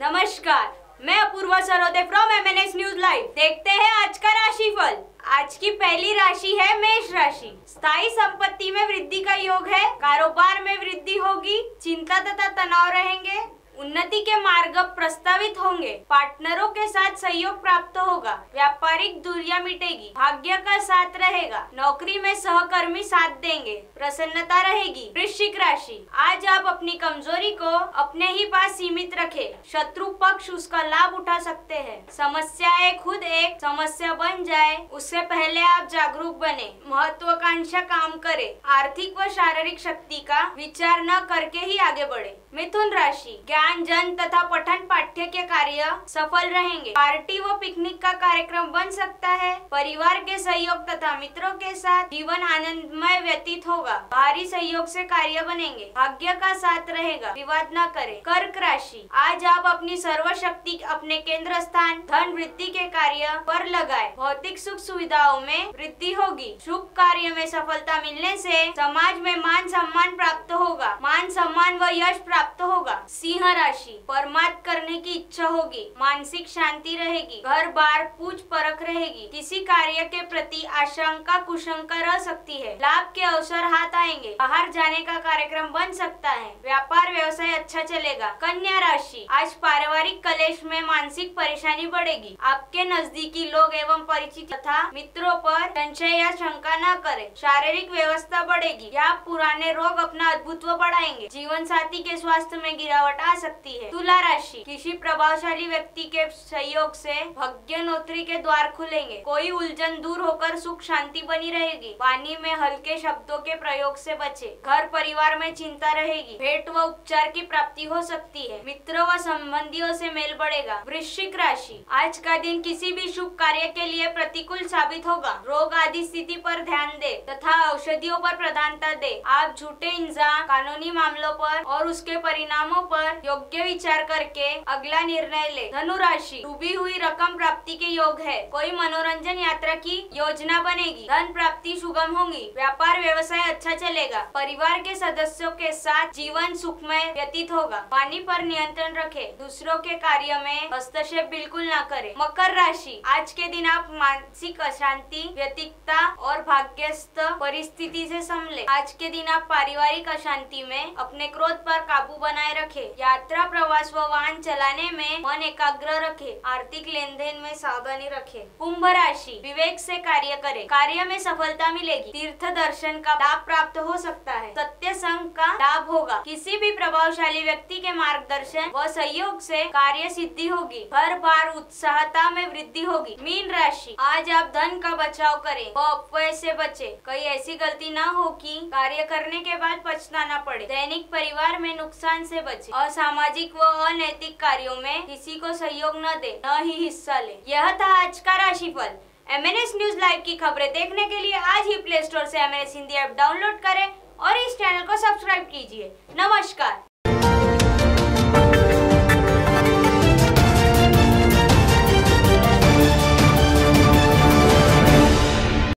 नमस्कार, मैं Apurva Sarode from MNS news live देखते हैं आज का राशिफल। आज की पहली राशि है मेष राशि। स्थायी संपत्ति में वृद्धि का योग है, कारोबार में वृद्धि होगी, चिंता तथा तनाव रहेंगे। उन्नति के मार्ग प्रस्तावित होंगे। पार्टनरों के साथ सहयोग प्राप्त होगा। व्यापारिक दूरिया मिटेगी। भाग्य का साथ रहेगा। नौकरी में सहकर्मी साथ देंगे। प्रसन्नता रहेगी। वृश्चिक राशि। आज आप अपनी कमज़ोरी को अपने ही पास सीमित रखें। शत्रु पक्ष उसका लाभ उठा सकते हैं। समस्याएँ खुद एक। समस्या बन जाए, उससे पहले आप जागरूक बने। महत्वाकांक्षा काम करे। आर्थिक व शारीरिक शक्ति का विचार न करके ही आगे बढ़े। मिथुन राशि। ज्ञान ज्ञान जन तथा पठन पाठ्य के कार्य सफल रहेंगे। पार्टी व पिकनिक का कार्यक्रम बन सकता है। परिवार के सहयोग तथा मित्रों के साथ जीवन आनंदमय व्यतीत होगा। भारी सहयोग से कार्य बनेंगे। भाग्य का साथ रहेगा। विवाद न करें। कर्क राशि। आज आप अपनी सर्वशक्ति, अपने केंद्र स्थान धन वृद्धि के कार्य पर लगाए। भौतिक सुख सुविधाओं में वृद्धि होगी। शुभ कार्य में सफलता मिलने से समाज में मान सम्मान प्राप्त होगा। मान सम्मान व यश प्राप्त होगा। सिंह राशि परमात करने की इच्छा होगी, मानसिक शांति रहेगी घर बार पूछ परख रहेगी। किसी कार्य के प्रति आशंका, कुशंका रह सकती है। लाभ के अवसर हाथ आएँगे। बाहर जाने का कार्यक्रम बन सकता है। व्यापार, व्यवसाय अच्छा चलेगा। कन्या राशि, आज पारिवारिक कलेश में मानसिक परेशानी बढ़ेगी। आपके नजदीकी लोग एवं परिचित तथा मित्रों पर संशय या शंका न करें। शारीरिक व्यवस्था बढ़ेगी। या पुराने रोग अपना अद्भुत बढ़ाएँगे। जीवन साथी के स्वास्थ्य में गिरावट आ सकती है। तुला राशि। किसी प्रभावशाली व्यक्ति के सहयोग से भाग्य नौकरी के द्वार खुलेंगे। कोई उलझन दूर होकर सुख शांति बनी रहेगी। वाणी में हल्के शब्दों के प्रयोग से बचे। घर परिवार में चिंता रहेगी। भेंट व उपचार की प्राप्ति हो सकती है। मित्रों व संबंधियों से मेल बढ़ेगा। वृश्चिक राशि। आज का दिन किसी भी शुभ कार्य के लिए प्रतिकूल साबित होगा। रोग आदि स्थिति पर ध्यान दे तथा औषधियों पर प्रधानता दे। आप झूठे इंजाम कानूनी मामलों पर और उसके परिणामों पर योग्य विचार करके अगला निर्णय ले। धनु राशि डूबी हुई रकम प्राप्ति के योग है। कोई मनोरंजन यात्रा की योजना बनेगी। धन प्राप्ति सुगम होगी। व्यापार, व्यवसाय अच्छा चलेगा। परिवार के सदस्यों के साथ जीवन सुखमय व्यतीत होगा। पानी पर नियंत्रण रखे। दूसरों के कार्य में हस्तक्षेप बिल्कुल न करे। मकर राशि, आज के दिन आप मानसिक अशांति, व्यतिकता और भाग्यस्थ परिस्थिति से संभले आज के दिन आप पारिवारिक अशांति में अपने क्रोध पर काबू बनाए रखे। यात्रा प्रवास व वाहन चलाने में मन एकाग्र रखे, आर्थिक लेन देन में सावधानी रखे। कुंभ राशि, विवेक से कार्य करे। कार्य में सफलता मिलेगी। तीर्थ दर्शन का लाभ प्राप्त हो सकता है। सत्य संघ का लाभ होगा। किसी भी प्रभावशाली व्यक्ति के मार्गदर्शन व सहयोग से कार्य सिद्धि होगी। हर बार उत्साहता में वृद्धि होगी। मीन राशि, आज आप धन का बचाव करें व अपव्यय से बचे। कई ऐसी गलती न हो कि कार्य करने के बाद पछताना पड़े। दैनिक परिवार में नुकसान से बचे। असामाजिक व अनैतिक कार्यो में किसी को सहयोग न दे, न ही हिस्सा ले। यह था आज का राशिफल। एमएनएस न्यूज़ लाइव की खबरें देखने के लिए आज ही प्ले स्टोर ऐसी M N Hindi app download करें और इस चैनल को सब्सक्राइब कीजिए। नमस्कार।